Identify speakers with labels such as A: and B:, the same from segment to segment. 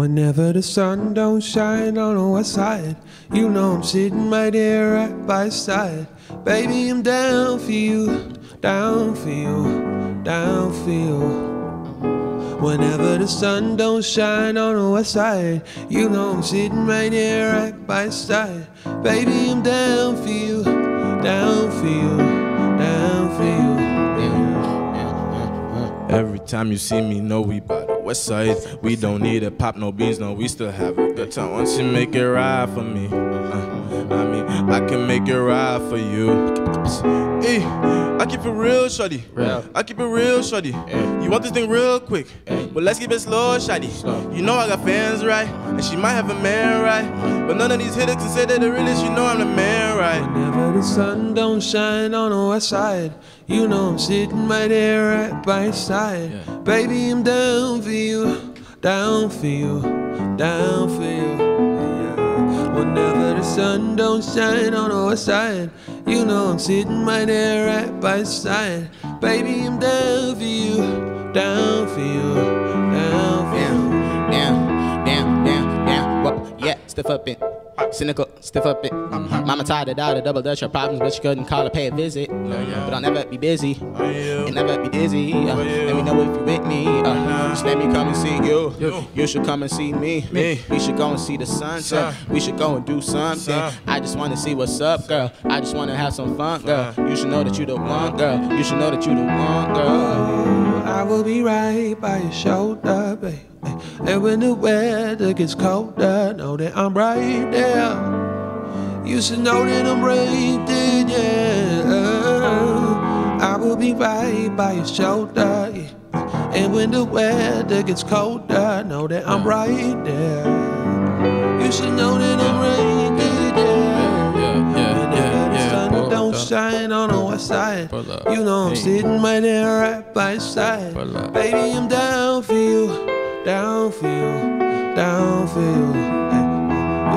A: Whenever the sun don't shine on the west side, you know I'm sitting right there right by your side. Baby, I'm down for you, down for you, down for you. Whenever the sun don't shine on the west side, you know I'm sitting right there right by your side. Baby, I'm down for you, down for you, down for you.
B: Every time you see me, know we bout west side. We don't need to pop no beans, no, we still have a good time. Once you make it right for me, uh, I mean, I can make it ride for you. Hey, I keep it real, shorty. I keep it real, shorty. You want this thing real quick, but let's keep it slow, shorty. You know I got fans, right? And she might have a man, right? But none of these hitters can say that the realest. You know I'm the man, right?
A: Whenever the sun don't shine on the west side, you know I'm sitting right there right by your side. Baby, I'm down for you, down for you, down for you. Yeah. Whenever the sun don't shine on west side, you know I'm sitting right there right by your side. Baby, I'm down for you, down for you, down for you.
C: Down, down, down, down. Whoa, yeah, stiff up it. Cynical, stiff up it. Mama tired of the double dutch her problems, but she couldn't call or pay a visit. But I'll never be busy. And never be dizzy. Uh, let me know if you with me. Uh, just let me come and see you. You should come and see me. We should go and see the sunset. We should go and do something. I just wanna see what's up, girl. I just wanna have some fun, girl. You should know that you the one, girl. You should know that you the one, girl.
A: I will be right by your shoulder, baby. And when the weather gets colder, know that I'm right there. You should know that I'm right there, yeah. I will be right by your shoulder, yeah. And when the weather gets colder, know that I'm right there. You should know that I'm right there, yeah. Whenever the sun don't shine on the west side, you know I'm sitting right there right by your side. Baby, I'm down for you, down for you, down for you. Hey.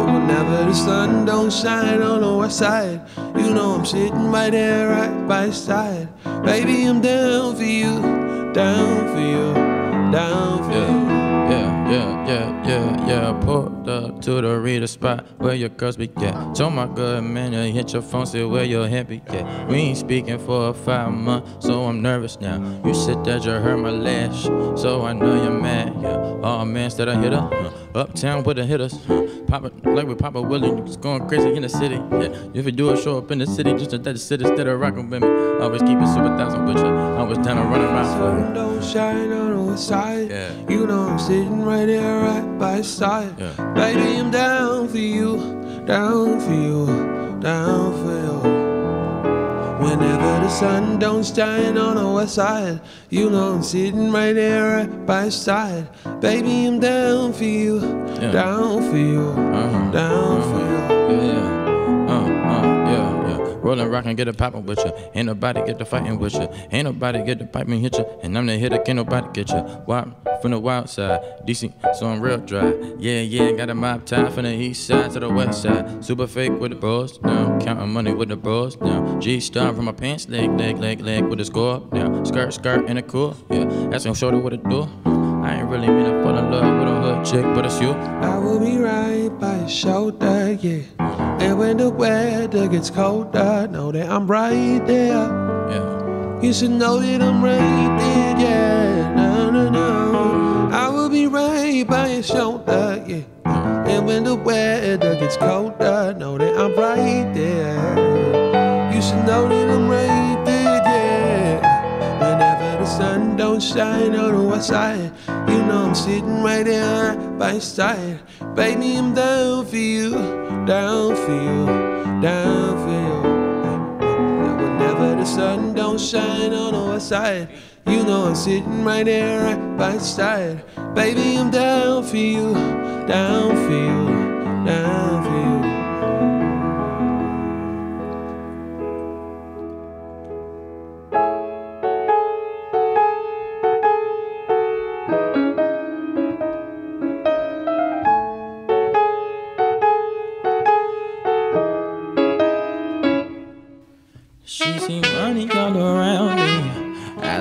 A: Whenever the sun don't shine on the west side, you know I'm sitting right there right by your side. Baby, I'm down for you, down for you, down for you.
D: Yeah, yeah, yeah, yeah, yeah. Pulled up to the reader spot where your girls be at. Told my good man to hit your phone, see where your head be at. We ain't speaking for five months, so I'm nervous now. You said that you heard my lash, so I know you're mad. Yeah, oh man, instead I hit her. Uptown with the hitters. Papa like with Papa Willie, just going crazy in the city. Yeah, if you do a show up in the city, just to the city instead of rocking with me. Always keep it super thousand with you. I was down to run around for you.
A: Sun don't shine on the side.
D: Yeah.
A: You know I'm sitting right there right by your side.
D: Yeah.
A: Baby, I'm down for you, down for you, down for you. The sun don't shine on the west side, you know I'm sitting right there right by your side. Baby, I'm down for you,
D: Yeah.
A: down for you,
D: Uh-huh.
A: down for you.
D: Yeah, yeah. Rollin' rock and get a poppin' with ya. Ain't nobody get the fighting with ya. Ain't nobody get the piping hit ya. And I'm the hitter, can't nobody get ya. Wild from the wild side, DC, so I'm real dry. Yeah, yeah, got a mob tie from the east side to the west side. Super fake with the bros, now counting money with the bros, now G star from my pants, leg, leg, leg, leg with the score, now skirt, skirt, and a cool, yeah. That's him shorty with a door. I ain't really mean to fall in love with a hood chick, but it's you.
A: I will be right by your shoulder, yeah. And when the weather gets colder, know that I'm right there.
D: Yeah.
A: You should know that I'm right there, yeah. No, no, no. I will be right by your shoulder, yeah. And when the weather gets colder, know that I'm right there. You should know that I'm right there, yeah. Whenever the sun don't shine on the west side, know I'm sitting right there by your side. Baby, I'm down for you, down for you, down for you. Whenever the sun don't shine on our side, you know I'm sitting right there by your side. Baby, I'm down for you, down for you,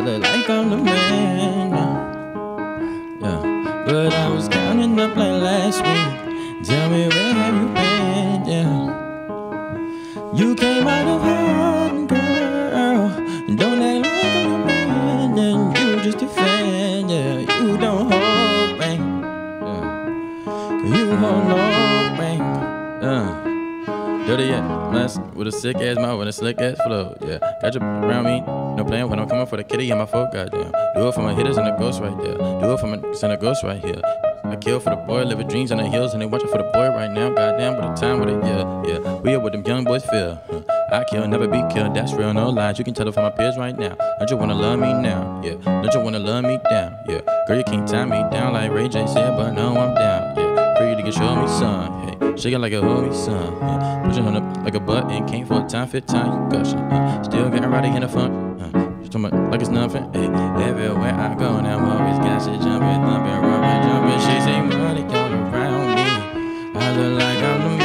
D: look like I'm the man. Yeah. yeah. But I was counting up like last week. Tell me where have you been? Yeah. You came out of hiding, with a sick ass mouth with a slick ass flow. Yeah, got you around me, no playing when I'm coming for the kitty and my folk. Goddamn, do it for my hitters and the ghost right there. Do it for my send a ghost right here. I kill for the boy, living dreams on the hills, and they watching for the boy right now. Goddamn, but the time with it, yeah, yeah. We are what them young boys feel. I kill, never be killed. That's real, no lies. You can tell it from my peers right now. Don't you wanna love me now? Yeah. Don't you wanna love me down? Yeah. Girl, you can't tie me down like Ray J said, but no, I'm down. Yeah. Free to get show me some. Hey, shake it like a homie son. Yeah. Push it on up like a button. Came for a time, fit time, you gushing. Uh, still getting ready in the front. Talking like it's nothing. Everywhere I go now, always got shit jumping, thumping, rubbing, jumping. She say money all around me. I look like I'm the